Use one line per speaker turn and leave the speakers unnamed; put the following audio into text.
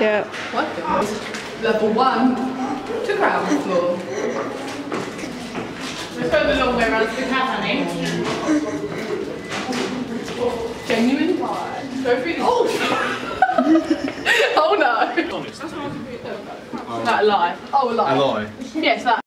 Yeah.
What? Level one to ground floor.
Let's go the long way around to the cat, honey.
Genuine vibe. Go through the. Oh! oh no!
That lie.
Oh, lie.
A lie.
Yes, that.